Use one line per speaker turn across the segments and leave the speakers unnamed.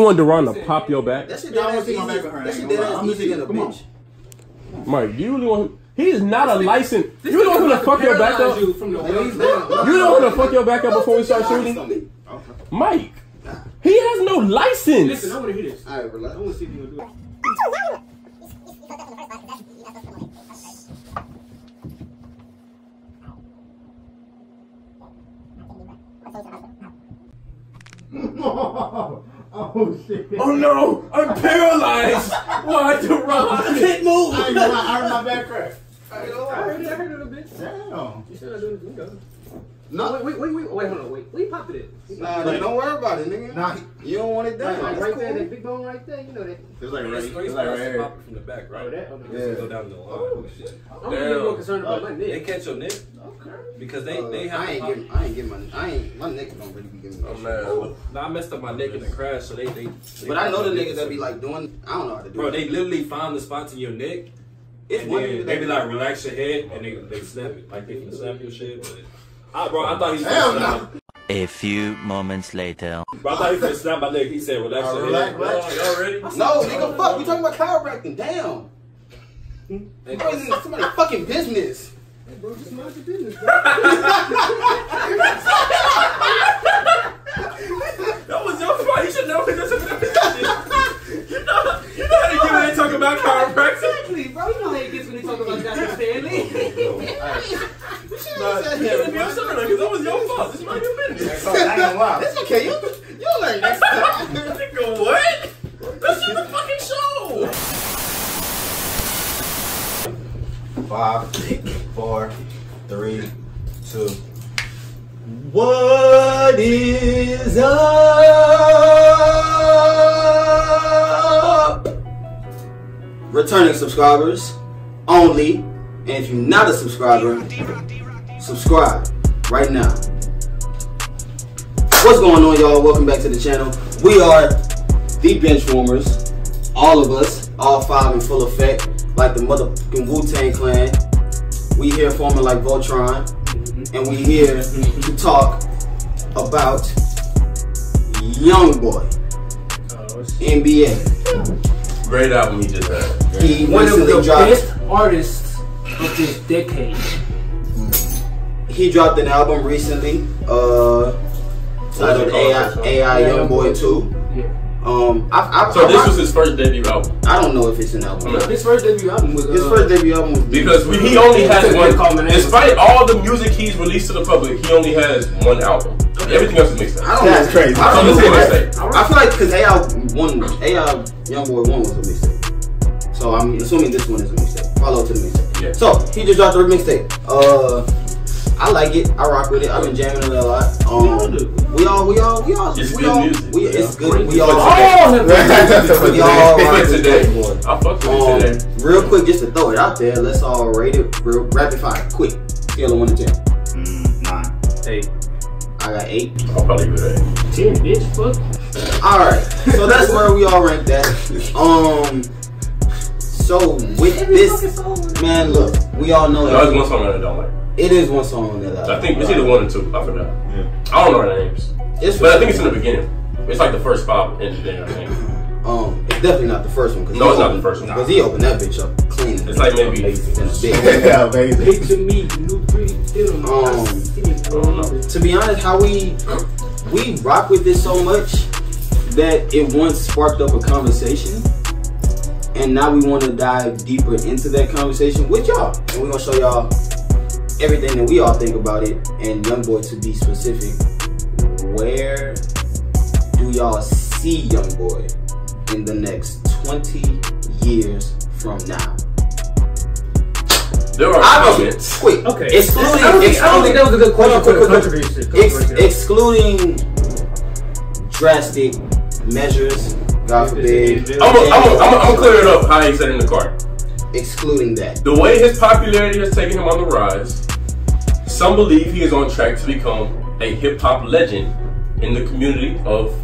You want Deron to pop your back?
That shit
Yeah, I
dead
wanna
ass
see my
easy.
back behind.
That shit
I ain't
dead
gonna lie.
ass
I'm
easy than a
Come on.
bitch.
Mike, do you really want? He is not a licensed. You don't want to fuck your back up.
You from the
Ladies
waist
down.
down.
You don't want to fuck your back up before we start shooting. Mike, he has no license.
Listen, I want to hear this.
All right, relax.
I want to see if you gonna do it.
Oh shit.
Oh no, I'm paralyzed. Why Deron?
Can't move.
I ain't gonna lie, I heard my back crack.
I heard it. I heard it a bit.
Damn.
You still not doing it. Go.
No,
Wait, wait, wait, wait, wait, hold on, wait. Where you popped it at?
nah, nigga, don't worry about it, nigga.
Nah,
You don't want it
Like,
down.
like right
cool.
there, that big bone right there. You know that.
it's like right,
It's
it's
like
like right here.
pop it from the back, right?
Oh, that. Okay.
Yeah.
Go down the line.
Oh,
shit.
I'm really more concerned about my neck.
They catch your neck
Okay.
because they
Uh,
they have.
I ain't
pop-
getting, I ain't getting my, I ain't, my neck don't really be giving me.
Oh
that shit.
man, Nah, I messed up my neck in the crash, so they they. they
But I know the niggas that be like doing, I don't know how to do
Bro, they literally find the spots in your neck,
it's
and
one
then they be like relax your head, and they they snap it like they can snap your shit. But I, bro, I thought he was
Hell
gonna
no.
A few moments later.
Bro, I thought he was gonna snap my neck. He said relax your
relax,
head.
relax.
Y'all ready?
No, nigga, fuck, we talking about chiropractic, damn.
Hey,
Bro, this is somebody's fucking business.
Bro, just mind your business, bro.
That was your fault. You should know it doesn't You know, you know how to get when they talk about chiropractic.
Exactly, bro. You know how it gets when they talk about Dr. Stanley.
Nah,
said
you
that,
should be
bro.
because that was your fault. It's not your business.
I ain't gonna lie.
It's okay, you, you'll learn next time.
Nigga, what? That's in the fucking show.
Five, four, three, two. What is up?
Returning subscribers only. And if you're not a subscriber, subscribe right now. What's going on, y'all? Welcome back to the channel. We are the bench warmers. All of us, all five in full effect, like the motherfucking Wu Tang Clan. We here forming like Voltron, mm-hmm. and we here to talk about Young Boy, NBA.
Great album he just had.
He
One of the
dropped.
best artists of this decade.
He dropped an album recently, uh, titled
it called?
AI, AI Young Boy 2.
Yeah.
Um, I, I,
So
I,
this was his first debut album
I don't know if it's an album.
Okay.
His first debut album was uh,
His first debut album was
because we, he only has one.
good.
Despite all the music he's released to the public, he only has one album. Everything else is mixed
I don't
That's
know.
crazy.
I don't
let's
know.
say this
why.
thing.
I feel like because AI one, AI Young Boy one was a mixtape. So I'm assuming this one is a mixtape. Follow to the mixtape.
Yeah.
So he just dropped a mixtape. Uh, I like it. I rock with it. I've been jamming it a lot. Um,
all do.
we all, we all, we all,
It's
we
good
all,
music.
we, it's
Yeah.
good. We all,
But
all have
we all
It's
rock
good
with
today.
Young Boy.
I fucked with
Um,
it today.
real quick, just to throw it out there, let's all rate it real rapid fire, quick. Scale of one to ten.
Mm, nine.
Hey,
I got eight.
I'll probably give it an
ten, bitch, fuck.
All right, so that's where we all rank that. Um, so with this, man, look, we all know
eight. No, there's
that
one song that I don't like.
It is one song on that.
So I think it's either one or two. I forgot.
Yeah.
I don't know their names.
It's
But I think it's in the beginning. It's like the first five in there, I think.
um, it's definitely not the first one. Cause
No,
he
it's not the first one.
Because he opened that bitch up clean.
It's like maybe.
and big.
Yeah, amazing.
Picture me, new pretty film.
Um,
I don't know.
to be honest, how we we rock with this so much that it once sparked up a conversation, and now we want to dive deeper into that conversation with y'all, and we're gonna show y'all everything that we all think about it. And Young Boy, to be specific, where do y'all see Young Boy in the next twenty years from now?
There are
Obviously,
comments.
quick,
Okay.
excluding,
I don't, think, I don't
excluding
think that was a good question
Hold
for
quick, quick, quick. Ex- excluding drastic measures, God forbid,
I'm gonna clear it up how he said in the card.
excluding that.
The way his popularity has taken him on the rise, some believe he is on track to become a hip hop legend in the community of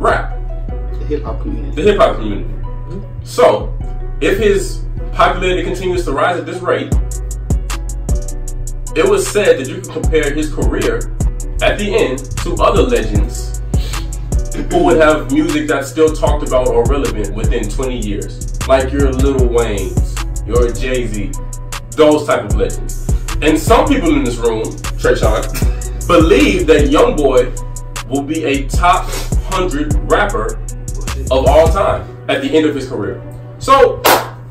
rap,
The hip hop community.
the hip hop community. Mm-hmm. So, if his popularity continues to rise at this rate, it was said that you could compare his career at the end to other legends who would have music that's still talked about or relevant within 20 years, like your Lil Wayne's, your Jay Z, those type of legends. And some people in this room, Trayshawn, believe that YoungBoy will be a top 100 rapper of all time at the end of his career. So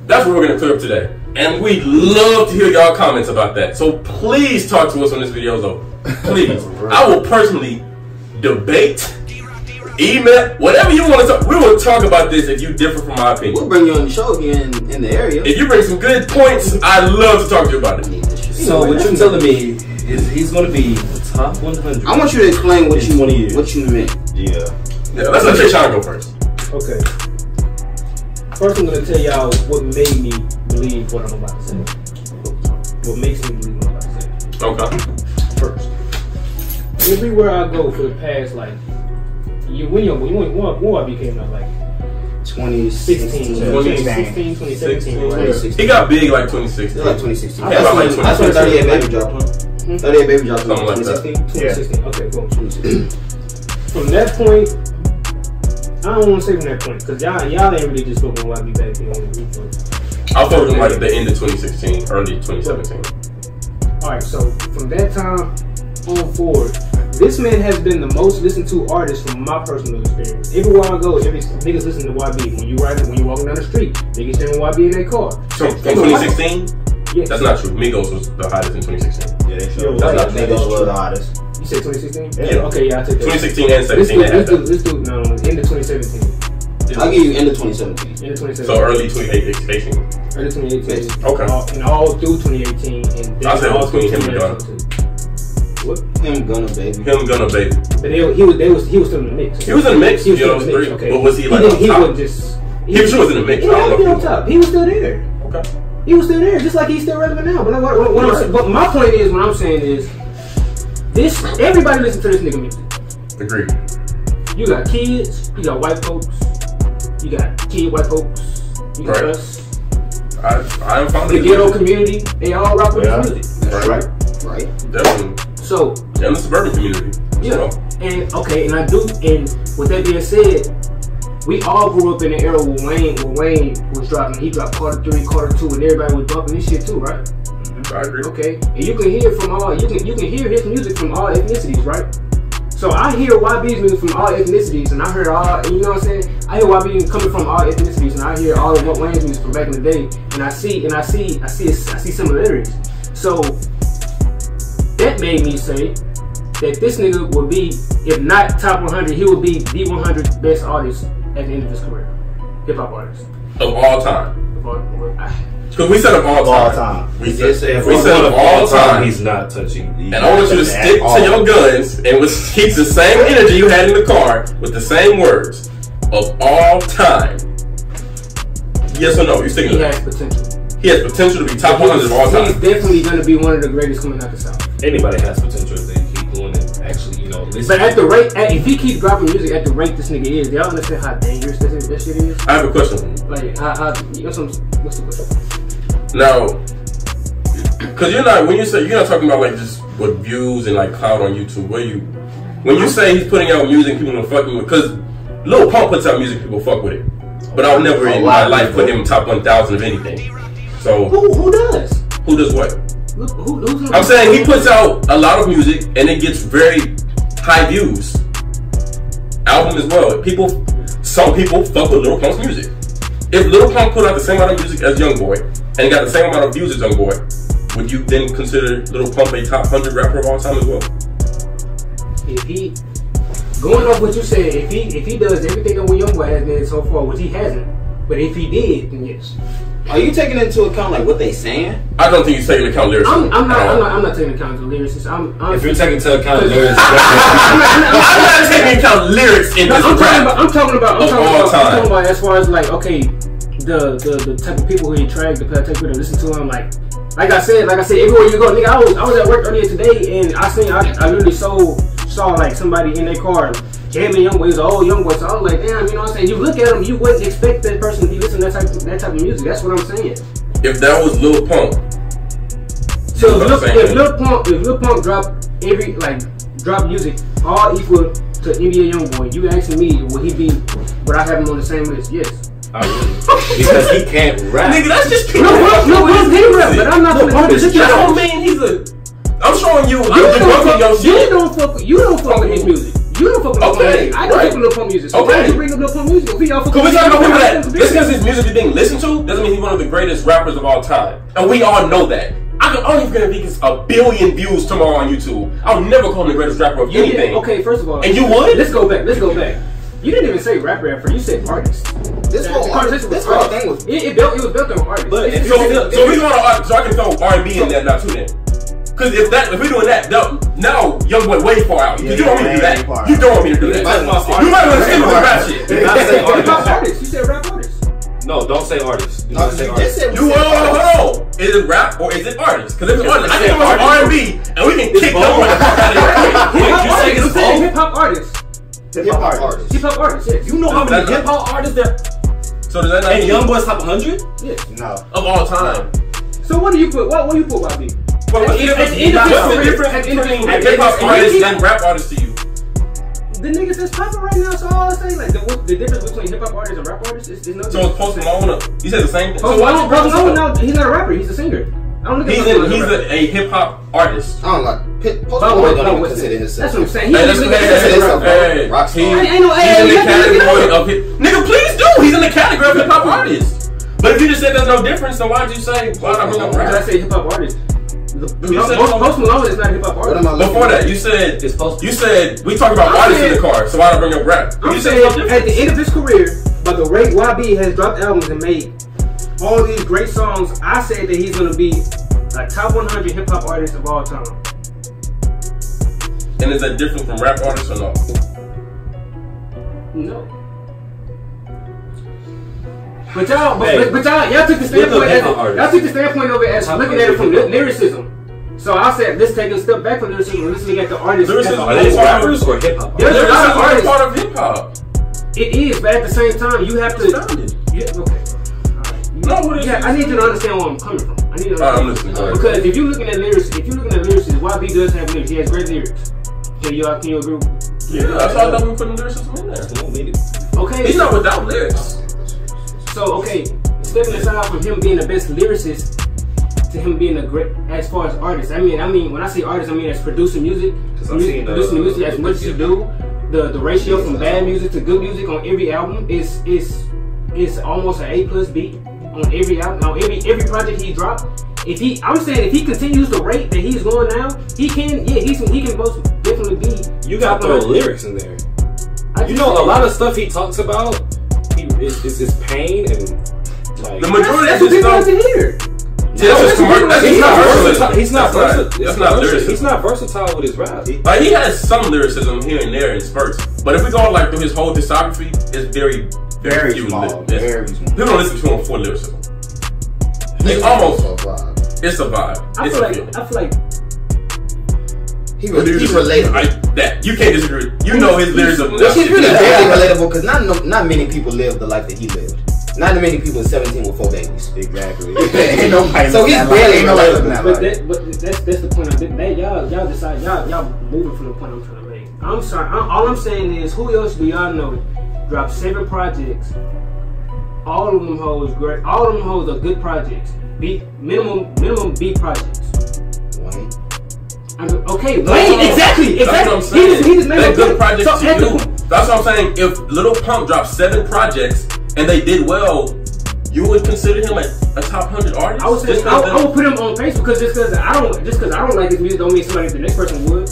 that's what we're gonna clear up today. And we'd love to hear y'all comments about that. So please talk to us on this video though. Please. I will personally debate, email, whatever you want to talk. We will talk about this if you differ from my opinion.
We'll bring you on the show again in the area.
If you bring some good points, I'd love to talk to you about it.
So what you're telling me is he's gonna be the top 100.
I want you to explain what
In
you
20 years.
what you meant.
Yeah.
Yeah, let's let Trayshawn go first.
Okay. First, I'm gonna tell y'all what made me believe what I'm about to say. What makes me believe what I'm about to say.
Okay.
First, everywhere I go for the past like, you when you when you when I became like
2016.
16,
2016,
2016, 2017, right?
2016.
He got big like 2016.
It's like 2016.
Yeah,
That's
about like
that's 38
2016.
Baby dropped, 38 Baby dropped
Something like that.
2016.
2016. Okay, cool. 2016. from that point, I don't want to say from that point because y'all y'all ain't really just fucking with YB back then.
I thought it was like the end of 2016, early 2017.
All right, so from that time on forward, this man has been the most listened to artist from my personal experience. Everywhere I go, every niggas listen to YB. When you ride, when you walking down the street, niggas hearing YB in their car.
So in 2016,
yeah,
that's not true. Migos was the hottest in 2016.
Yeah, they
sure.
Yo,
that's
right.
not
Migos
was the hottest.
You said 2016?
Yeah. yeah.
Okay, yeah, I take that.
2016 and 17. This
dude, do, let's do, no, end of 2017.
I'll give you end of 2017.
End of 2017.
So early 2018.
Early 2018.
Okay.
Uh, and all through 2018. And
I said
all 2018. What?
Him Gunna Baby.
Him Gunna Baby.
But they, he was they was he was still in the mix.
He was in the mix.
He was still in the mix. Okay.
But was he like?
He,
he
was just.
He, he was, was in the mix.
He
was
on top. He was still there.
Okay.
He was still there, just like he's still relevant now. But, I, what, what right. but my point is, what I'm saying is, this everybody listen to this nigga music.
Agree.
You got kids. You got white folks. You got kid white folks. You got
right.
us.
I, I found
the ghetto
music.
community. They all rock with
yeah.
this music.
That's
right.
Right. right.
Definitely.
So
And the suburban community.
Yeah.
So,
And okay, and I do. And with that being said, we all grew up in the era where Wayne, where Wayne was dropping. He dropped Carter three, Carter two, and everybody was bumping this shit too, right? Mm-hmm.
I agree.
Okay, and you can hear from all. You can you can hear his music from all ethnicities, right? So I hear YB's music from all ethnicities, and I heard all. You know what I'm saying? I hear YB coming from all ethnicities, and I hear all of what Wayne's music from back in the day, and I see and I see I see I see similarities. So that made me say that this nigga would be, if not top 100, he would be the 100 best artist at the end of his career. Hip hop artist.
Of all time.
Of all-
Because we said of all
Of all
time.
time.
We
did say
said,
of
we
all
said of all time.
he's not touching.
And I want you to stick to your guns and with, keep the same energy you had in the car with the same words. Of all time. Yes or no? You sticking
he
to
has
that?
potential.
He has potential to be top 100 of all
He's definitely going to be one of the greatest coming out the South.
Anybody has potential if they keep doing it. Actually, you know, listen.
But at the rate, at, if he keeps dropping music at the rate this nigga is, y'all understand how dangerous this, is, this shit is?
I have a question.
Like, how, how, what's, some, what's the question?
Now, because you're not when you say you're not talking about like just with views and like cloud on YouTube. Where you when you say he's putting out music people are fucking with because Lil Pump puts out music people fuck with it, but I'll never in my life put him top one thousand of anything. So
Who, who does?
who does what?
Look, who,
I'm saying he puts out a lot of music and it gets very high views. Album as well. People, some people fuck with Lil Pump's music. If Lil Pump put out the same amount of music as Young Boy and got the same amount of views as Young Boy, would you then consider Lil Pump a top hundred rapper of all time as well?
if he going off what you said, if he if he does everything that Young Boy has done so far, which he hasn't, but if he did, then yes.
Are you taking into account like what they saying?
I don't think he's taking into account lyrics.
I'm, I'm not. I'm not I'm not taking account the lyricists. I'm I'm,
if you're taking into account lyrics,
I'm not, I'm not,
I'm not taking account lyrics in
No,
this
I'm talking about. I'm talking about. I'm talking about, I'm talking about as far as like okay, the the, the type of people who he track, the type of people that listen to him. Like, like I said, like I said, everywhere you go, nigga. I was I was at work earlier today and I seen I, I literally saw saw like somebody in their car jamming young boys, old young boys. So I was like, damn, you know what I'm saying? You look at him, you wouldn't expect that person to be listening to that type of, that type of music. That's what I'm saying.
If that was Lil Pump,
So if Lil,
what I'm saying.
if Lil Pump if Lil Pump drop every like drop music all equal to to NBA YoungBoy, you asking me will he be? Would I have him on the same list? Yes.
I wouldn't. because he can't rap.
Nigga, that's just
No, no, no, no, he rap, but I'm not
No,
gonna do this.
That don't mean he's a. I'm showing you.
You
I'm
don't
debunking your
fuck. You
shit.
don't fuck. with- You don't fuck with his music. You don't fuck with Lil Pump music. I don't
right.
fuck with Lil Pump music. So why
Okay.
did you bring up Lil Pump music? If y'all fuck
Cause we
with
talking about people that just because his music is being listened to doesn't mean he's one of the greatest rappers of all time, and we all know that. I can only gonna be a billion views tomorrow on YouTube. I'll never call him the greatest rapper of
You did-
anything.
Okay, first of all,
And you would?
Let's go back. Let's go back. You didn't even say rapper at first. You said artist.
This
The-
whole
the
art- this whole
artist.
thing was
It, it built. It was built on artist.
But
It's-
if
So,
it's-
so we want to, so I can throw R and B in there now too then. Cause if that, if we're doing that, no, now young boy way far out.
Yeah,
you don't want me to do that. You don't want me to do that.
Might want to
You might want to stick with the rap shit.
Did not say
Hip hop
artist.
artist. You said rap artist.
No, don't say artist. Do
No,
not
'cause
say artist.
You hold on, hold on. Is it rap or is it artist? Because if it's artist, I can go R and B, and we can kick them
both.
the fuck out of here.
Hip hop
you say
artist. saying hip hop artist.
hip hop artist.
Hip hop artist. Yes.
You know how many hip hop artists there?
So does that not
And Young Boy's top 100?
Yes.
No.
of all time?
So what do you put? What what do you put YB?
But what's the difference?
end of
What's
his
the
career-
difference
at the end of his
between hip hop
at the end of
artist
his-
and rap artist to you?
The niggas that's popping right now. So all I say like the, the difference between hip hop artists and rap artists is, is no.
So it's Post Malone. You said the same thing.
Post
So
Malone, Post Malone, no, he's not a rapper. He's a singer. I don't look at
He's
Post
a
Malone
he's a, a hip hop artist.
I don't like Post Malone
what-
don't even consider himself.
That's what I'm saying. He
Hey,
don't
hey,
consider
hey,
himself
bro.
hey,
Rock star.
Ain't- ain't no-
he's
hey,
in the
you gotta look it
category of hip. Nigga, please do. He's in the category of hip hop artist. But if you just said there's no difference, then why'd you say why not bring up
Did I say hip hop artist? The,
You said
Post,
hip-hop-
Malone is not hip hop
What
artist.
am I looking
Before that, you said
It's supposed to
you said we talked about
I'm
artists in the car, so why don't bring up rap?
I'm
you said
saying at the end of his career, but the rate YB has dropped albums and made all these great songs. I said that he's gonna be like top 100 hip hop artist of all time.
And is that different from rap artists or not?
No. But y'all, but,
Hey,
but, but y'all, y'all took the standpoint. As, y'all took the standpoint of it as
Top
looking at it from
hip-hop.
lyricism. So I said, let's take a step back from lyricism. and Let's look at the artist.
Lyricism
Are
whole.
they rappers or hip hop
There's
artists?
a lot of
Lyricism is
artists.
part of hip hop.
It is, but at the same time, you have to.
Founded.
Yeah, okay. Alright.
No, what is
yeah. I need you to understand where I'm coming from. I need you to
Alright, I'm
understand.
listening. Go
because if you're looking at lyrics, if you're looking at lyrics, YB does have lyrics. He has great lyrics. Can y'all can you agree?
Yeah, that's why I thought we were putting lyricism in there.
Don't need it.
Okay.
He's not without lyrics.
So okay, stepping aside from him being the best lyricist to him being a great as far as artist. I mean, I mean when I say artist, I mean as producing music, music
uh,
producing the music as much as you do. The the ratio from bad music to good music on every album is is is almost an A plus B on every album. On every every project he dropped. If he, I'm saying, if he continues the rate that he's going now, he can, yeah, he's he can most definitely be.
You got to throw lyrics in there.
I
You know, a lot of stuff he talks about he, is, is, is pain and like.
The majority
That's
of
what
his
people like
stuff.
to hear.
Yeah, that's just commer- that's
He's not
commercialism.
versatile. He's not
That's
versatile.
That's
It's
not
commercial.
lyricism.
He's not versatile with his rap.
Like he has some lyricism here and there in spurts, but if we go like through his whole discography, it's very,
Very
few
small,
li- it's-
very small.
People don't listen to him for lyricism. He's almost. It's a vibe.
I
It's
feel
a
like
feeling.
I feel like
He re- he's relatable.
Like that. You can't disagree. You know his lyricism.
Which is really very relatable because not no, not many people live the life that he lived. Not many people at 17 with four babies.
Exactly.
Ain't nobody
So he's
that
barely
life. Ain't
relatable.
But that, but that's that's the point. I'm, that y'all y'all decide y'all y'all moving from the point I'm trying to make. I'm sorry. i all I'm saying is, who else do y'all know dropped seven projects? All of them hoes great. All of them hoes are good projects. Beat minimum minimum B projects. Okay,
what
exactly, exactly.
what
He just, he just made a
good project
So,
to
the
That's what I'm saying. If Lil Pump dropped seven projects and they did well, you would consider him a, a top hundred artist.
I would say I, I would put him on pace because just because I don't just because I don't like his music don't mean somebody the next person would.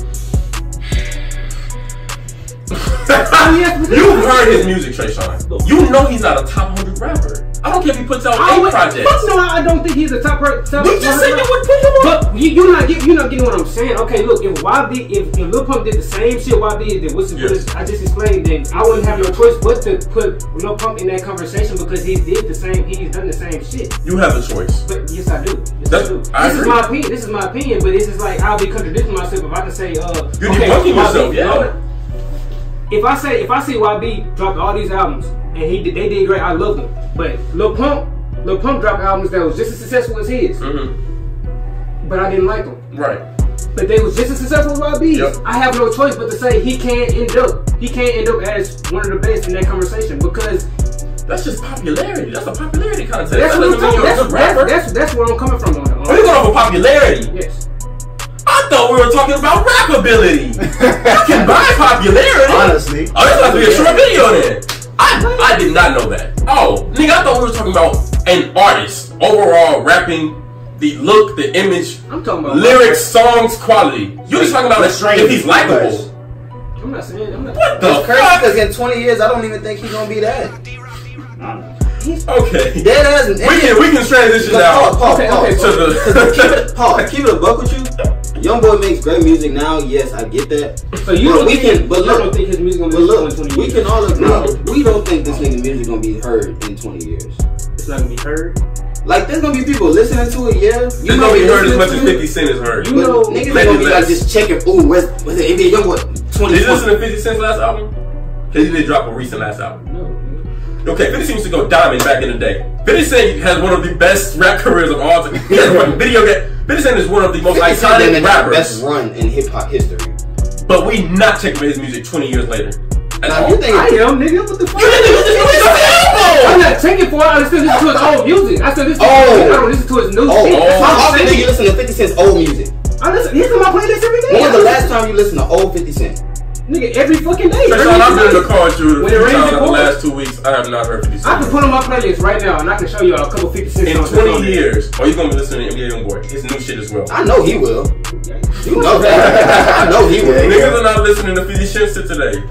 You've heard his music, Trey Sean. You know he's not a top hundred rapper. I don't care if he puts out
I
eight projects.
Fuck no, I don't think he's a top. per- top
We just said you would put him on.
But you, you're not getting, you're not getting what I'm saying. Okay, look, if YB, if, if Lil Pump did the same shit YB did, what's
Yes.
what I just explained, then I wouldn't have no choice but to put Lil Pump in that conversation because he did the same, he's done the same shit.
You have a choice.
But yes, I do. Yes,
That's-
I do.
I
this is my opinion. This is my opinion. But this is like I'll be contradicting myself if I can say, uh,
You're
okay,
debunking
YB
yourself, yeah.
If I say if I see YB dropped all these albums and he they did great, I love them. But Lil Pump, Lil Pump dropped albums that was just as successful as his,
hmm
but I didn't like them.
Right.
but they was just as successful as YB.
Yep.
I have no choice but to say he can't end up. He can't end up as one of the best in that conversation because
That's just popularity. That's a popularity contest.
that's
that
what I'm
doesn't mean
talking.
you're a
That's, that's,
rapper.
that's that's where I'm coming from on it.
We're going off of popularity.
Yes.
I thought we were talking about rap ability. you can buy popularity.
Honestly.
Oh, this has to be a short video then. I, I did not know that. Oh, nigga, I thought we were talking about an artist overall rapping the look, the image,
I'm talking about
lyrics, songs, quality. You just talking about
The
if he's likable.
I'm not saying. I'm not.
What the
It's crazy
fuck?
because in 20 years, I don't even think he's gonna be that.
Okay.
Dead ass.
We can we can transition now
pause,
Okay,
pause.
okay,
to
keep it, Paul, keep it a buck with you. Young boy makes great music now. Yes, I get that.
So you
But
don't
we
think,
can- but look-
don't think his music gonna
But
be
look,
in 20
we
years?
can all agree.
No.
We don't think this nigga music gonna be heard in 20 years.
It's not gonna be heard.
Like there's gonna be people listening to it. Yeah,
It's gonna be heard as much as 50 Cent is heard.
You
But
know,
niggas
maybe
gonna be like just checking. Ooh, where's where's the NBA young boy? 20.
you listen to 50 Cent's last album? Cause he did drop a recent last album.
No.
Okay, 50 Cent used to go diamond back in the day. 50 Cent has one of the best rap careers of all time. He has one video game. 50 Cent is one of the most iconic rappers.
Best run in hip hop history.
But we not checking for his music 20 years later.
Now you think
I am, nigga. What the fuck?
You didn't even listen to his
I'm not taking for it. I still listen to his old music. I still listen to
Oh.
I don't listen to his new
Oh,
shit. Oh. That's
how
what
often do you listen to 50 Cent's old music?
I listen. He's in my playlist every day.
When was the last time you listened to old 50 Cent?
Nigga, every fucking day.
Tristan,
Every
I've been in the car with you
When it rains, it
in the last two weeks. I have not heard 50
I can put on my playlist right now, and I can show you a couple 50 cent
In
songs.
20 years, oh, you gonna be listening to NBA Youngboy. His new shit as well.
I know he will. You know that. I know he will.
Niggas are not listening to 50 Cent shit today.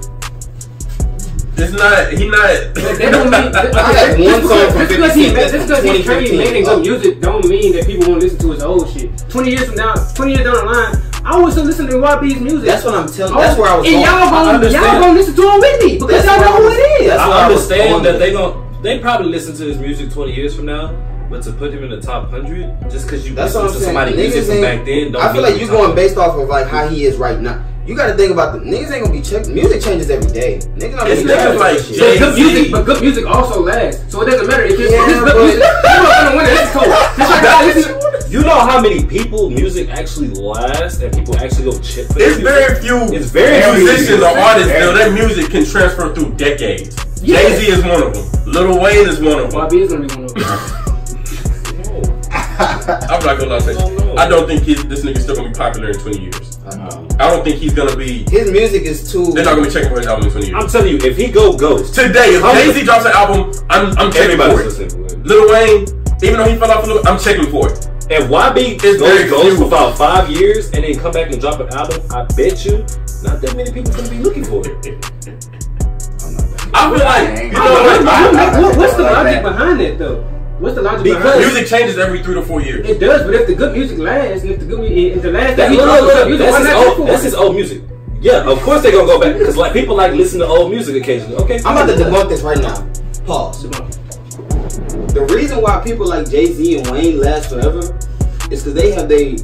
It's not, he not.
That don't mean.
I had one
just
song from
because- just because
50
he,
Cent that's
just because
from
he's currently
2015.
making good music, don't mean that people won't listen to his old shit. Twenty years from now, twenty years down the line, I was still listen to YB's music.
That's what I'm telling. Oh, that's where I was
and
going.
y'all
I
gonna y'all gonna listen to him with me because
That's
y'all know who it is.
that's
I
I
understand
going
that
with
they
it.
gon' they probably listen to his music 20 years from now, but to put him in the top 100 just because you
That's
listen to
saying.
somebody music
Niggas
from back then, don't
I feel like you're going based off of like how he is right now. You got to think about the niggas ain't gonna be checking. Music changes every day. Niggas not
It's
gonna be checking
niggas like
shit.
But good music, but good music also lasts. So it doesn't matter if it's,
Yeah,
if it's good music. You know gonna win it. It's cool. Just like I listen.
You know how many people music actually lasts and people actually go check for
It's very
music?
few
It's very few.
musicians or artists though. Their music can transfer through decades.
Yeah.
Jay Z is one of them. Lil Wayne is one of them.
YB is gonna be one of them.
I'm not gonna lie to you. I don't think he, this nigga's still gonna be popular in 20 years. I don't think he's gonna be.
His music is too.
They're not gonna be checking for his album in 20 years.
I'm telling you, if he go ghost,
Today, if
How
Jay Z drops an album, I'm I'm checking for it.
listening to him.
Lil Wayne, even though he fell off a little, I'm checking for it.
If YB
It's very
goes ghost for about five years and then come back and drop an album, I bet you not that many people gonna be looking for it.
I feel like you know
What-
what?
what- what- What's the logic behind that though? What's the logic
Because-
behind it?
Music changes every three to four years.
It does, but if the good music lasts, and if the good music, if the last
That,
he oh,
look,
drops
look,
good music,
that's,
why
his
not
old,
for
that's his old music. Yeah, of course they're gonna go back because like people like listen to old music occasionally. Okay,
I'm about to debunk this right now. Pause. The reason why people like Jay Z and Wayne last forever is because they have their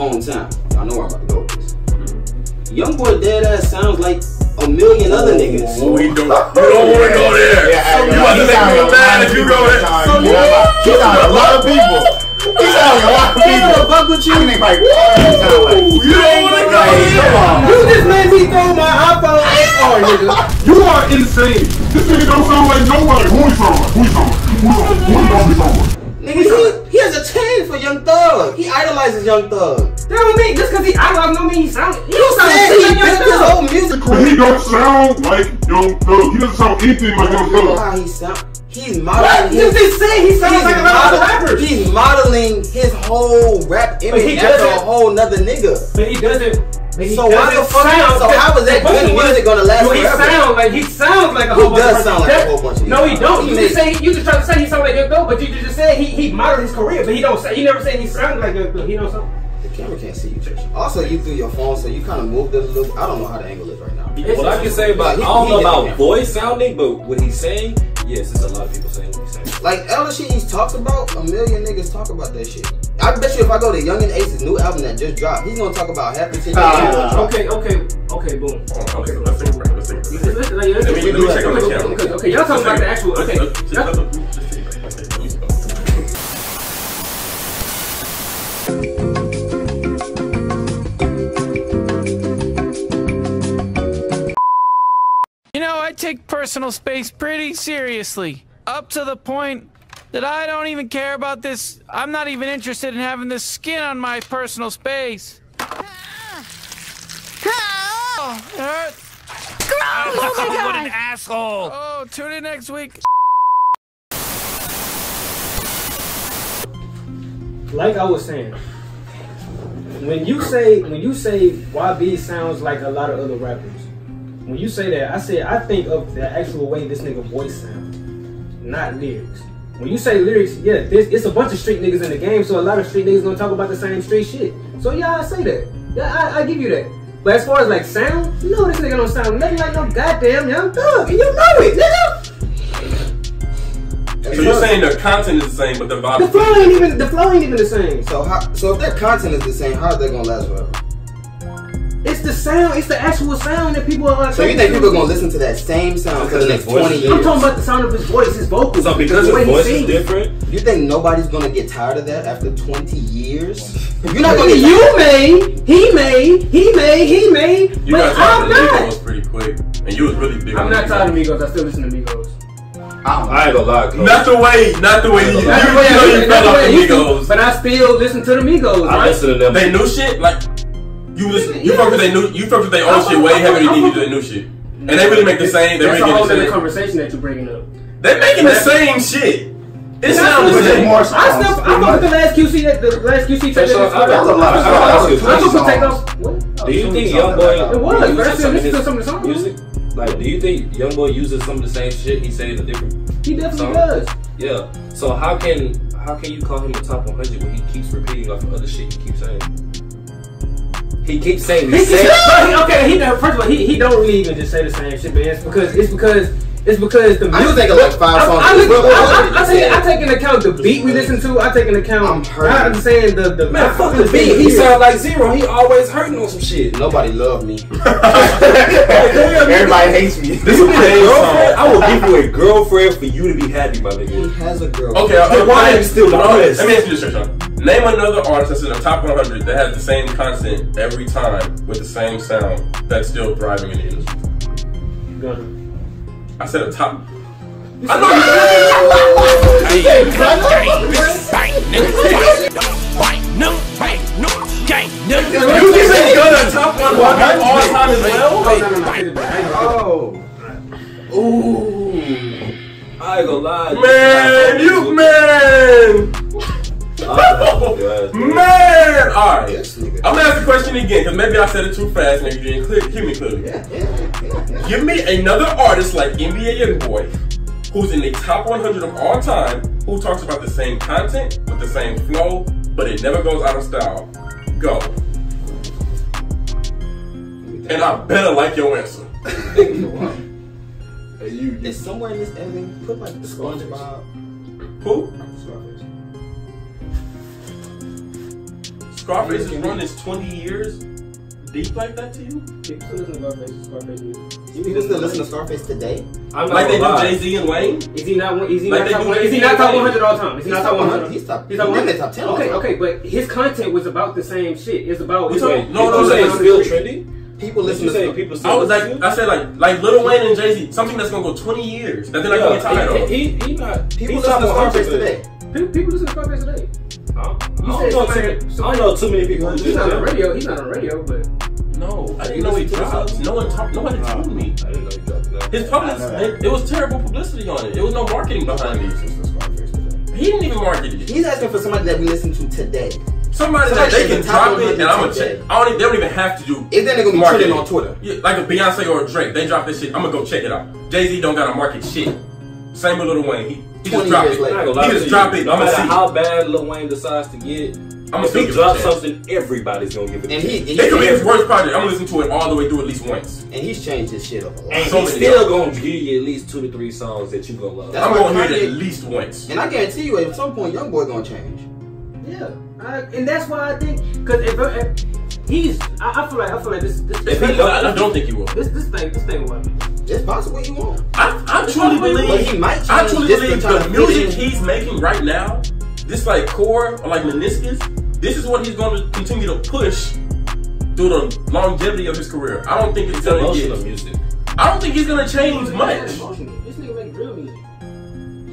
own time. I know where I'm about to go with this. Young boy dead ass sounds like a million other niggas.
Oh, we don't, we don't want to go there.
Yeah,
you about to make me mad if you go there.
He sound like a lot of people. He sound like a lot of
Ain't no
people.
buck with you.
I can think like, what like?
You don't want to go
Like,
there.
come.
You just made me throw my iPhone XR, nigga.
You are insane. This nigga don't sound like nobody. Who he sound like? Who he sound like? Who he sound like? Who he sound like?
Nigga, he, he has a chain for Young Thug. He idolizes Young Thug.
That don't mean just because he I don't mean he sound. He
You
don't sound
said he
like Young
built his
Thug.
whole music
But he don't sound like Young Thug. He doesn't sound anything like Young
You
Thug.
how he sound? He's
What?
modeling
You
his.
just said he sounds like a lot of
model-
rappers.
he's modeling his whole rap image after a
doesn't-
whole nother nigga.
But he doesn't. But he
So why the fuck-
Sound,
so how is that
the question
good
was,
music gonna last
do he
forever?
sound like he sounds like a
He
whole bunch
does
of
sound like a whole bunch of
No, he don't.
He
You just say you just try to say he sound like Young Thug, but you just said he he modeled his career, but he don't say he never said he sounded like Young Thug. He don't sound.
The camera can't see you, Trisha. Also, you threw your phone, so you kind of moved it a little. I don't know how the angle is right now.
What I can say about
He-
I don't know about voice sounding, but what he's saying, yes, it's a lot of people saying what he's saying.
Like all the shit he's talked about, a million niggas talk about that shit. I bet you if I go to Yungeen Ace's new album that just dropped, he's gonna talk about half the. Uh,
okay, okay, okay, boom.
Okay, let's see. Let's see.
Let's see. Let's
see. Let's.
Okay, y'all talking about the actual. Okay. You
know, I take
personal space pretty seriously, up to the point that I don't even care about this. I'm not even interested in having this skin on my personal space. Oh, it hurts.
Oh
what an asshole. Oh, tune in next week.
like I was saying, when you say when you say YB sounds like a lot of other rappers, when you say that, I say I think of the actual way this nigga voice sounds, not lyrics. When you say lyrics, yeah, this it's a bunch of street niggas in the game, so a lot of street niggas gonna talk about the same street shit. So yeah, I say that. Yeah, I, I give you that. But as far as like sound, no, this nigga don't sound nothing like no goddamn young thug, and you know it, nigga.
So you're saying the content is the same, but the vibe.
The flow ain't even the flow ain't even the same.
So how? So if their content is the same, how are they gonna last forever?
It's the sound. It's the actual sound that people are.
So you think people are gonna listen to that same sound for the next twenty years?
I'm talking about the sound of his voice, his vocals.
So because
the way
his
he
voice is different,
You think nobody's gonna get tired of that after twenty years? You're not gonna get
You may, he may, he may, he may,
You
but
got
I'm
tired of
not.
Migos pretty quick, and you was really big.
I'm
on
not tired of Migos. I still listen to Migos.
I ain't gonna lie, Cole.
Not the way, not the way you, you,
That's
you
I
know you fell off
I
the
used to,
Migos.
But I still listen to the Migos.
I
right?
listen to them.
They new shit, like you listen, you fuck with they new, you fuck with their old shit way
I'm-
heavier than
I'm-
you do the new shit, and they really make the same. They
That's
really
a whole
the
other
same.
conversation that you're bringing up.
They making the same shit. It sounds the
what I'm
same.
saying. I still, I fuck with the last QC, that the last QC tape.
That's a-
that
that's a lot of
I
songs.
fuck with Takeoff. What?
Do you oh, think Young Boy
It was, but
uses
still
some of
listen to
his
some of the songs.
music? Like, do you think Young Boy uses some of the same shit he said in a different?
He definitely
song?
does.
Yeah. So how can how can you call him a top 100 when he keeps repeating off of other shit he keeps saying? He keeps saying the same.
but he- okay, he first of all, he, he don't really even just say the same shit, man. It's because it's because it's because the music.
just think of like five
I,
songs.
I, look-
Well, well,
I,
well,
I, I, take, I take into account the beat we listen to. I take into account.
I'm hurt.
I understand the the
Man, fuck the beat. He
the
sound like zero. He always hurting on some shit.
Nobody love me.
Everybody hates me.
This is a girlfriend. I will give you a girlfriend for you to be happy, my
He has a girl.
Okay, uh,
Your wife
name-
still the
hold. Let me ask you this, Sean. Name another artist that's in the top 100 that has the same content every time with the same sound that's still thriving in the industry.
Gunna.
I said a top.
I
You again because maybe I said it too fast and you didn't clear, hear me clearly.
Yeah, yeah, yeah, yeah.
Give me another artist like NBA YoungBoy, who's in the top 100 of all time, who talks about the same content with the same flow, but it never goes out of style. Go. And I better like your answer.
It's somewhere in this ending. Put like SpongeBob.
Who?
Scarface
is run is 20 years deep like that to you?
People still listen to Scarface. Scarface music.
You still listen to Scarface today?
I'm
Like they do. Jay Z and Wayne?
Is he not? Is he
Like
not top?
do
one- Is he not top 100 all time? Is he not
top
top 100?
100. He's top.
He's top
he's
100.
in top 10.
Okay,
also.
okay, but his content was about the same shit. It's about.
We
It's
talking- no, no,
You
no,
say
no,
it's still
no.
trendy?
People listen to
say
Scar-
people still
I was
listen
like,
to?
I said like, like Lil Wayne and Jay Z, something that's gonna go 20 years that they're not gonna get tired of.
he, he, he not.
People listen to
100
Scarface
today.
today.
People, people listen to Scarface today.
I don't, I don't know
somebody-
too, I know too many people
He's not on
that.
radio. He's not on radio, but
No, I didn't know he dropped. No one talked. Nobody told me.
I didn't know he dropped.
His public, it, it was terrible publicity on it. It was no marketing behind it. He didn't even market it.
He's asking for somebody that we listen to today.
Somebody that they can
the
drop it, and I'm gonna check. I don't. even- They don't even have to do.
If then they're gonna be
marketing.
trending on Twitter.
Yeah, like a Beyonce or a Drake, they drop this shit. I'm gonna go check it out. Jay Z don't gotta market shit. Same with Lil Wayne. He, he just drop
years
it.
later.
Gonna
He just drop
you.
it.
No
I'm gonna
matter
see.
how bad Lil Wayne decides to get,
I'ma
if
still
he
give it a
drops something, everybody's gonna give it a
And he,
chance.
and,
It could be his worst project. I'm gonna listen to it all the way through at least once.
and he's changed his shit up a lot.
And
So
he's
many
still
songs.
gonna give you at least two to three songs that you gonna love.
That's
I'm gonna hear it at least once.
And I guarantee you, at some point, young boy gonna change.
yeah, I, and that's why I think because if, if he's, I, I feel like I feel like this this
If
this,
he, I, I don't think he will.
this, this thing this thing will
It's possible you won't.
I, I truly believe.
But he might
I
change
truly
just
believe the music he's making right now, this like core or like meniscus, this is what he's going to continue to push through the longevity of his career. I don't think it's
It's
gonna
emotional
get.
music.
I don't think he's gonna change much.
This nigga make drill music.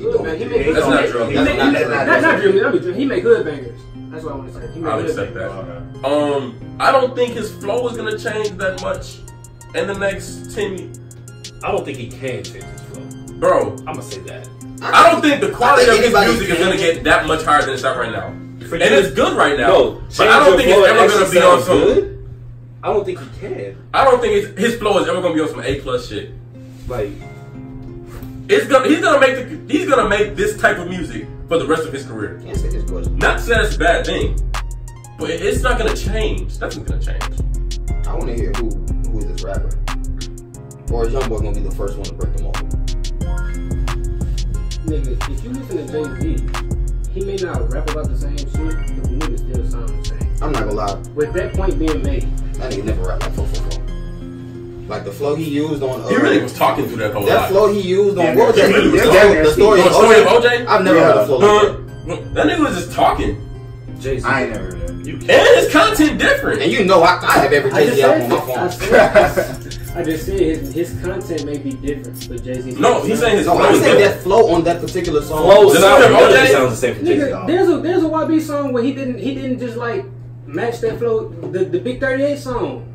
Hood bang- He make
That's not drill
make-
music.
he make-
That's not-
Not not drill music. I drill- He make hood bangers. That's what I want to say. He make
I'll
hood
accept
bangers.
that. Um, I don't think his flow is gonna change that much in the next ten. Ye-
I don't think he can change his flow.
Bro,
I'm gonna say that.
I don't think the quality
think
of his
anybody
music is gonna get that much higher than it's at right now.
For
And
you-
it's good right now.
No,
but I don't think it's ever gonna be on some.
good? I don't think he can.
I don't think it's, his flow is ever gonna be on some A plus shit.
Like,
It's gonna he's gonna make the, he's gonna make this type of music for the rest of his career.
Can't say his question.
Not to say that's a bad thing, but it's not gonna change. Nothing's gonna change.
I want to hear who who is this rapper, or is YoungBoy gonna be the first one to break the mold?
Nigga, if you listen to Jay Z, he may not rap about the same shit, but the nigga still sound the same.
I'm not gonna lie,
With that point being made,
that nigga never rap like Flo Flo Flo. Like the flow he used on. Uh,
He really was talking through that whole
That
lot.
flow he used on.
Yeah,
what was that?
really was
the, the story,
The
of
story
OJ?
of OJ?
I've never heard a flow like that.
Uh, that nigga was just talking.
Jay Z.
I ain't never heard that.
You
And his content different.
And you know I, I have every Jay Z album on my phone.
said, I just said his, his content may be different, but Jay Z.
No, he's saying his
No,
flow
I'm
is
saying
different.
that flow on that particular song.
Flow
The
sound
story of
literally
OJ?
sounds the same for Jay Z.
There's a there's a YB song where he didn't he didn't just like match that flow the the Big 38 song.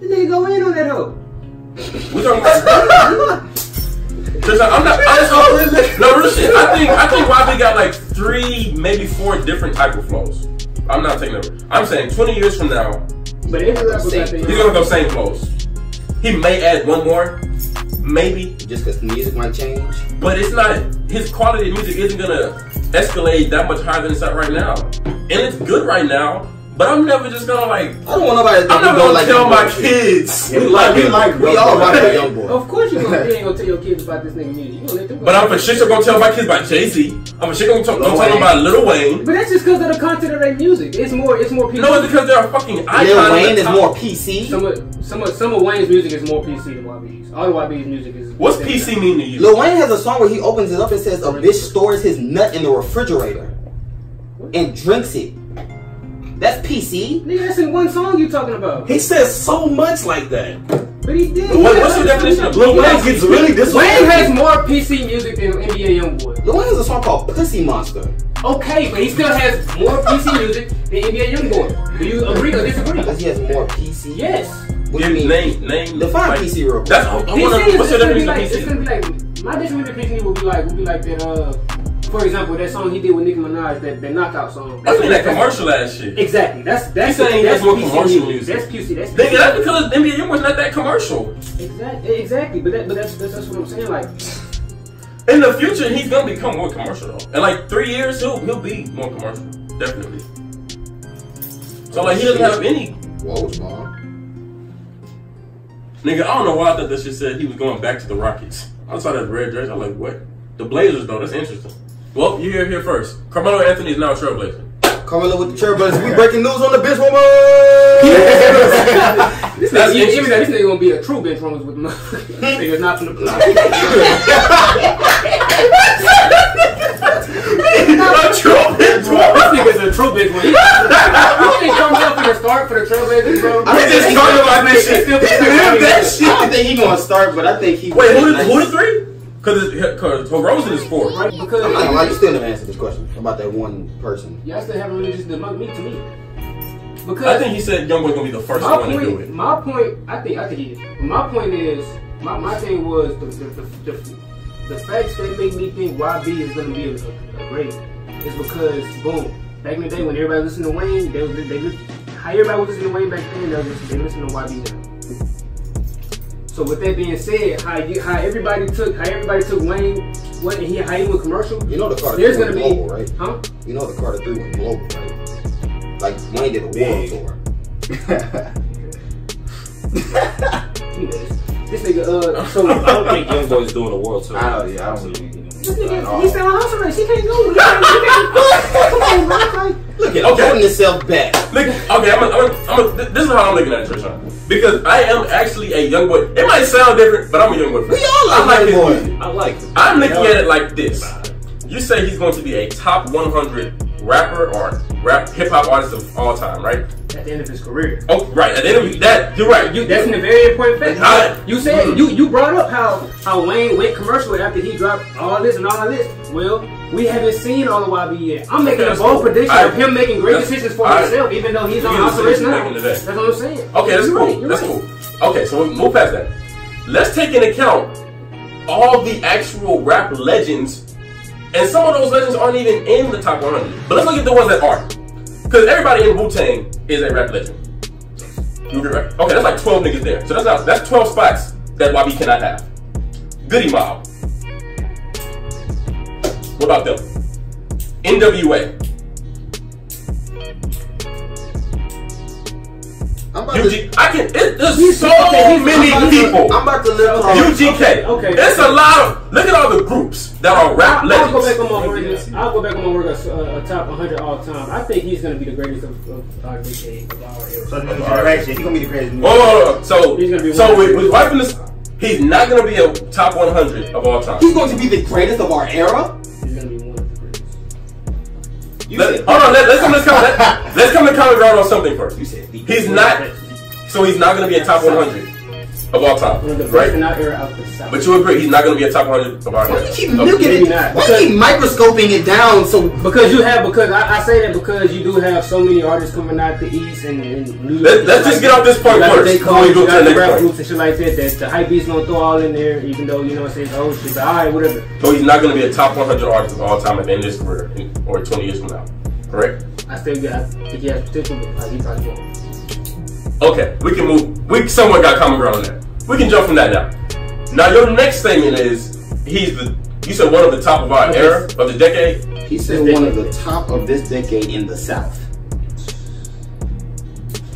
The nigga go in on that hoe.
We talking about. Cause I'm not. I'm, no, real shit. I think I think YB got like three, maybe four different type of flows. I'm not taking it. I'm saying 20 years from now,
But every rapper got
he's
their
gonna go same flows. He may add one more, maybe,
Just because the music might change.
but it's not. His quality of music isn't gonna escalate that much higher than it's at right now, and it's good right now. But I'm never just gonna like.
I don't want nobody to think
I'm
never
not
don't
gonna
like
tell
Young
my
Boy.
kids.
We like, we like,
We all rock with Young Boy.
Of course you gonna you ain't gonna tell your kids about this nigga music. You gonna let them go.
But I'm for shit sure gonna tell my kids about Jay Z. I'm for shit gonna talk, gonna tell them about Lil Wayne.
But that's just because of the content of their music. It's more it's more PC.
No, it's because they're a fucking icon.
Lil Wayne is more PC.
Some of some of some of Wayne's music is more PC than YB's. All the YB's music is.
What's PC mean to you?
Lil Wayne has a song where he opens it up and says, "A bitch stores his nut in the refrigerator and drinks it." That's PC.
Nigga, that's in one song you talking about.
He says so much like that.
But he did.
What- what's your definition of
Lil
Lil
Wayne gets really this
Wayne
disrespectful.
has more PC music than NBA YoungBoy.
Lil Wayne has a song called "Pussy Monster."
Okay, but he still has more PC music than NBA YoungBoy. Do you agree or disagree?
Because he has more PC.
Yes.
What do you mean?
name name.
Define
like-
PC real quick.
That's I, I
PC
wanna,
is
what's
it's
your
gonna be
definition
like
of
it's
PC?
gonna be like my definition of PC would be like would be like that uh for example that song he did with Nicki Minaj that, that knockout song.
That's like that commercial ass shit.
Exactly. That's that's
He's saying
that's
that's more
PC
commercial
music. That's PC. That's
Nigga, that's because NBA Young was not that commercial.
exactly exactly. But that but that's, that's that's what I'm saying. Like
In the future, he's gonna become more commercial though. In like three years, he'll he'll be more commercial, definitely. So like he doesn't have any.
Whoa, mom.
Nigga, I don't know why I thought that shit said he was going back to the Rockets. I saw that red dress. I'm like, what? The Blazers though. That's interesting. Well, you hear here first. Carmelo Anthony is now a trailblazer.
Carmelo with the chair brothers. We breaking news on the bitch woman.
this
That's
nigga, even
interesting.
though this nigga gonna be a true bench runners with motherfuckers. Nigga's not from the block.
a true
This nigga's a true bench runner. You think Carmelo finna start for the Trailblazers, bro?
I
just
think
talking about this shit.
still-
that shit. I don't think he gonna start, but I think he.
Wait, who the, who the three? Because because Rosen is four.
Right, because
I'm not gonna lie, you still never answered this question about that one person.
y'all still haven't really just debunked me to me. Because
I think he said Youngboy gonna be the first
my
one to do
point,
it.
my point, I think, I think he is. My point is, my, my thing was the the, the, the, the facts that make me think YB is gonna be a, a, a great is because boom, back in the day when everybody listened to Wayne, they was they was how everybody was listening to Wayne back then, they was listening, they listened to YB now. So with that being said, how you how everybody took how everybody took Wayne, what he how he went commercial.
You know the Carter
There's
3
gonna
went
be
global, right?
huh?
You know the Carter 3 went global, right? Like Wayne did a world tour.
This nigga uh so
I don't think Young Boy's doing a world tour.
I don't, yeah, I don't believe in
This nigga, he said, "Well, house arrest. He can't go. He can't, he can't. Come on, man. Like,
Look at
Okay.
holding himself back.
Look, okay, I'm a, I'm a, I'm a, this is how I'm looking at it, Trishan. Because I am actually a young boy. It might sound different, but I'm a young boy.
We all
I
like Young Boy.
I like him.
I'm looking at it like this. You say he's going to be a top 100 rapper or rap hip hop artist of all time, right?
At the end of his career.
Oh, right. At the end of that, you're right.
You, that's in a very important fact.
I-
you said mm. you you brought up how how Wayne went commercial after he dropped all this and all of this. Well, we haven't seen all the YB yet. I'm making a bold
cool.
prediction
I-
of him making great
that's-
decisions for
I-
himself, even though he's on house arrest now. That's what I'm saying.
Okay, that's
You're
cool.
right,
that's
right.
cool. Okay, so we move past that. Let's take into account all the actual rap legends, and some of those legends aren't even in the top 100. But let's look at the ones that are, because everybody in Wu Tang is a rap legend. Okay, that's like 12 niggas there. So that's not, that's 12 spots that YB cannot have. Goodie Mob. What about them? NWA.
I'm
UG, I can. It, there's so
okay,
many
I'm about to-
people.
I'm about to lift off.
UGK.
Okay.
It's a lot of. Look at all the groups that are rap
I'll, I'll go back on my word. I'll go back on my word. A, a top 100 all time. I think he's going to be the greatest of, of uh, our decade, of our era.
So the new generation, he gonna be the greatest. new
oh, so
He's gonna be
so with, with wiping this, he's not gonna be a top 100 of all time.
He's going to be the greatest of our era.
Let, hold on, let, us come. Let's come. Let, let's come to common ground on something first.
you said
He's not. So he's not gonna be a top 100 of all time,
One of the best
right?
in our era out the South.
But you agree he's not gonna be a top 100 of our
Why
era.
you keep
Okay.
milking it?
not,
Why you keep microscoping it down so
Because you have, because I, I say that because you do have so many artists coming out the East and, and New York.
Let- let's just get off this point
You got the
first
J.
before
Cole, you
go to
got
the
the rap
point.
groups and shit like that. That the hype beats gonna throw all in there, even though you know what I'm saying. Oh shit, but alright, whatever.
So he's not gonna be a top 100 artist of all time at the end of his career, or 20 years from now. Correct?
I still got, I think he has potential, but like, he probably won't.
Okay, we can move. We somewhat got common ground on that. We can jump from that now. Now your next statement is he's the. You said one of the top of our
Okay.
era of the decade.
He said one of the top of this decade in the South.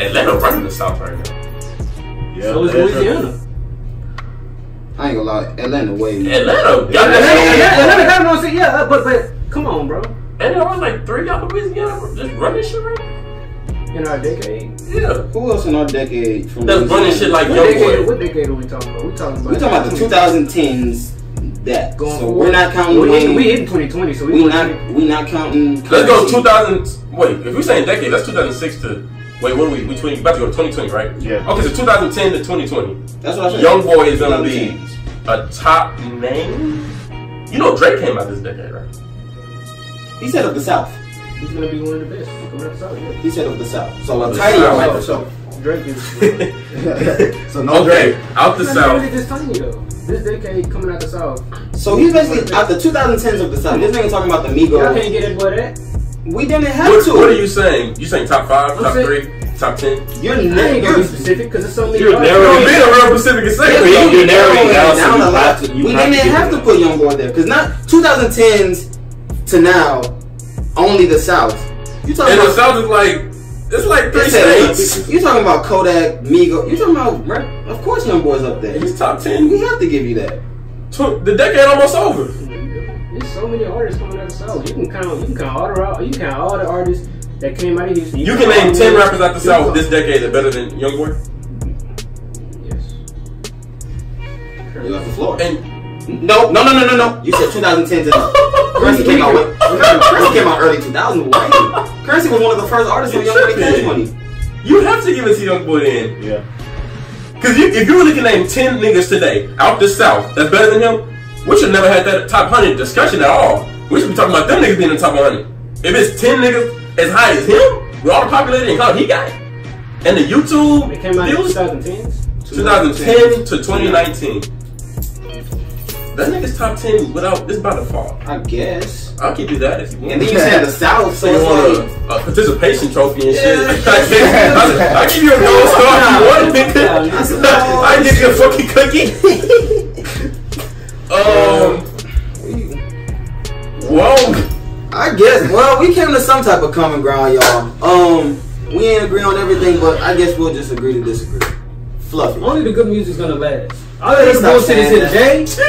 Atlanta running the South right now.
Yeah,
So is. Louisiana.
I ain't gonna lie, Atlanta way more.
Atlanta got
Atlanta,
that.
Atlanta, Atlanta, don't say yeah, but but come on, bro.
And there was like three out of Louisiana just running this shit right now.
In our decade,
Yeah.
Who else in our decade from
That's running shit like
what
Young
decade?
Boy.
What decade are we talking about? We talking about?
We talking about the 2010s. That
Going
so
forward.
we're not counting.
We,
Wayne.
we hitting 2020, so we,
we not we not counting.
Let's go
Currency.
2000. Wait, if we're saying decade, that's 2006 to. Wait, what are we? We 20, about to go to 2020, right?
Yeah.
Okay, so 2010 to 2020.
That's what I said.
Young Boy is gonna be a top name. You know Drake came out this decade, right?
He said of the South.
He's gonna be one of the best. Coming out the South, yeah.
He said of the South. So a
The
tiny
South.
Microsoft.
Drake is.
so no
okay,
Drake.
out the
It's not really
south.
this tiny though. This decade coming out the South.
So he's basically out the 2010s of the South. This nigga talking about the
Y'all can't get that boy that.
We didn't have
What,
to.
what are you saying? You saying top five,
I'm
top
saying-
three, top ten?
You're,
I
ne-
ain't gonna
you're
be specific because it's so many.
You're
artists.
You're
narrowing-
being a real Pacific and saying.
You're- you're narrowing down, so
down
you
a lot.
have to- you
we
have
didn't
give
have to
that.
put Young Boy there because not 2010s to now, only the South. You talking
And the
about?
south is like it's like three
It said-
states.
You talking about Kodak, Migo? You talking about? right? Of course, Young Boy's up there.
He's top ten.
We have to give you that.
Tw- The decade almost over.
There's so many artists coming out of the South. You can count. You can count all the out- you can count all the artists that came out of Houston.
You can name ten rappers out the south this decade that better than Young Boy.
Yes.
You off the floor.
And
No, no, no, no, no, no. You said 2010 to now. Currency came out. With, Currency came out early 2000. Right? Currency was one of the first artists on
You're
Young Money Cash. Money.
you have to give it to Young Boy then.
Yeah.
Cause you, if you really can name ten niggas today out the south that's better than him, we should never had that top hundred discussion at all. We should be talking about them niggas being in the top hundred. If it's ten niggas as high as him, with all the popularity and clout he got, and the YouTube
They came out in
views,
2010s.
2010 to 2019. That nigga's top ten without it's by default.
I guess.
I'll give you that if you want.
And then you said the South, so
So you
it's
want
like.
a, a participation trophy and shit?
Yeah.
I can- I'll, I'll give you a gold star if you want, nigga.
That's a gold
I give you a fucking cookie. um. Whoa.
I guess. Well, we came to some type of common ground, y'all. Um, we ain't agree on everything, but I guess we'll just agree to disagree. Fluffy.
Only the good music's gonna last. All that
Please
other
stop
bullshit is
saying
in Jay.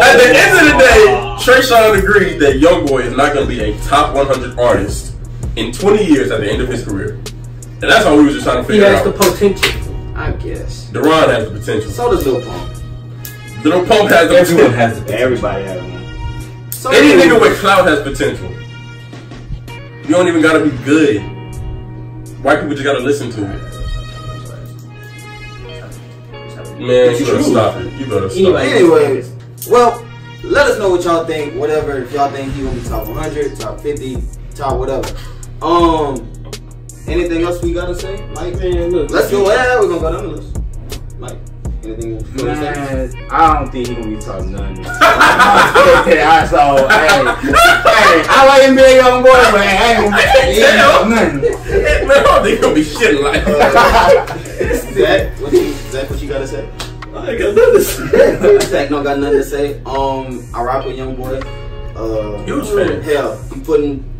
At the end of the day, Trey Sean agreed that YoungBoy is not going to be a top 100 artist in 20 years at the end of his career. And that's all we was just trying to figure out.
He
figure
has the potential.
I guess.
Deron has the potential.
So does Lil Pump.
Lil Pump has the
Everyone
potential.
has it. Everybody has one.
So
Any nigga with clout has potential. You don't even gotta be good. White people just gotta listen to it. Man, you better stop it. You better stop it.
Anyway, well, let us know what y'all think. Whatever, if y'all think he gonna be top 100, top 50, top whatever. Um, anything else we gotta say, Mike?
Man, look,
Let's go. Yeah, we're gonna go down the list. Mike, anything you wanna say?
Man, I don't think he gonna be top none. yeah, so hey, hey, I like NBA young boy, but I ain't gonna be top nothing.
Man, I don't think he'll be shit like
Zach, what you, Zach, what you gotta say?
I ain't got nothing to say.
Zach don't got nothing to say. Um, I rock with young boy. Uh,
Huge fan.
Hell, he putting.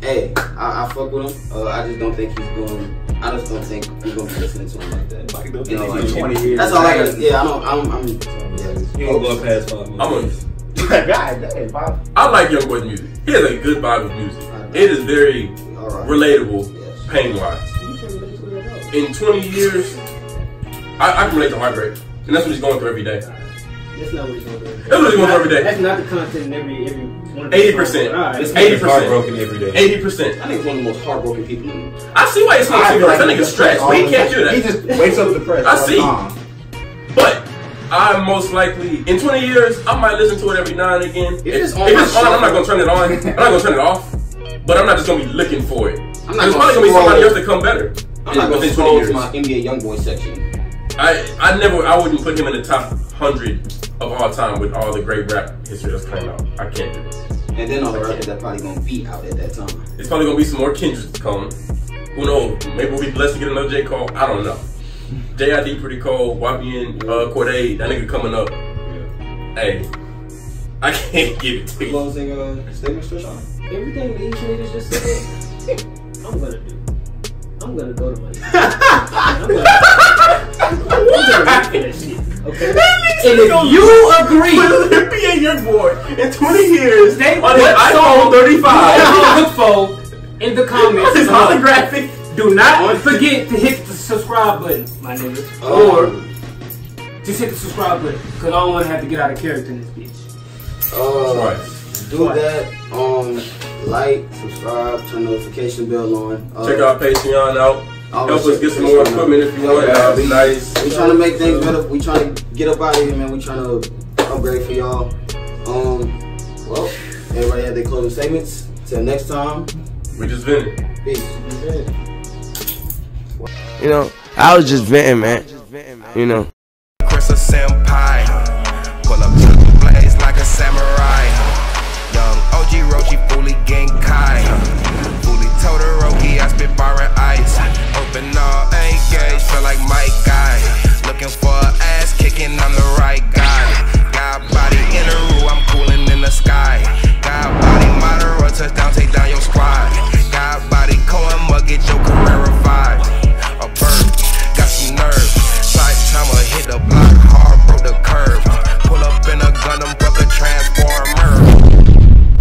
Hey, I, I fuck with him. Uh, I just don't think he's going. I just don't think we're gonna be listening to him like that. You know, like,
20 years.
That's all I got. Yeah, I don't. I'm. I'm yeah.
He ain't going past five
I'm
minutes.
a,
God damn, Bob.
I like Young Boy's music. He has a good vibe of music. It is very
All right.
relatable,
Yes.
pain wise. In 20 years, I, I can relate to heartbreak. And that's what he's going through every day.
That's not what he's gonna do.
That's what he's going through every day.
That's not the content in every every one of the
80%.
songs. All right.
Eighty
nigga's
percent.
heartbroken every day.
80%.
I think he's one of the most heartbroken people. In
I see why he's not cigarettes. That nigga's stressed, but he can't do that.
He just wakes up depressed.
I see.
time.
But I'm most likely, in 20 years, I might listen to it every now and again. If,
it's
if
on
it's on, I'm not gonna turn it on. I'm not gonna turn it off. But I'm not just gonna be looking for it.
I'm not
There's
gonna
probably gonna be somebody else that come better.
I'm not gonna
within 20
scroll
years.
to my NBA YoungBoy section.
I I never I wouldn't put him in the top hundred of all time with all the great rap history that's coming out. I can't do this.
And then all the rappers that probably gonna be out at that time.
It's probably gonna be some more Kendricks coming. Who knows? Maybe we'll be blessed to get another J Cole. I don't know. JID pretty cold. YBN uh, Cordae that nigga coming up. Yeah. Hey, I can't give it to you.
Closing uh, statements, Trishawn.
Everything that these niggas just said, I'm gonna do. I'm gonna go to my. I'm gonna, I'm gonna rap for that shit. Okay. And if you agree,
NBA young boy in 20 years
They-
on his
what
iPhone
song-
35.
look for in the comments.
His
below.
holographic.
Do not forget to hit the subscribe button, my nigga.
Or
Or just hit the subscribe button, cause I don't want to have to get out of character in this bitch.
uh,
Right.
do that. Um, like, subscribe, turn notification bell on. Uh,
Check our Patreon out.
All
Help us get some more equipment if you
Yeah,
want. That would be nice.
We trying to make things better. We trying to get up out of here, man. We trying to upgrade for y'all. Um, well, everybody had their closing statements. Till next time,
We just vented.
peace.
You know, I was just venting, man. You know.
Chris a senpai. Pull up to the blaze like a samurai. Young OG Rochi fully Genkai. Fully Todoroki, I spit bar and ice. Gripping all eight gauge, feel like Might Guy. Looking for ass kicking, I'm the right guy. Got body in the room, I'm cooling in the sky. Got body moderate, touchdown, take down your squad. Got body Cohen, mug, get your career revived. A bird, got some nerve. Side timer, hit the block, hard broke the curve. Pull up in a gun, I'm fuck a transformer.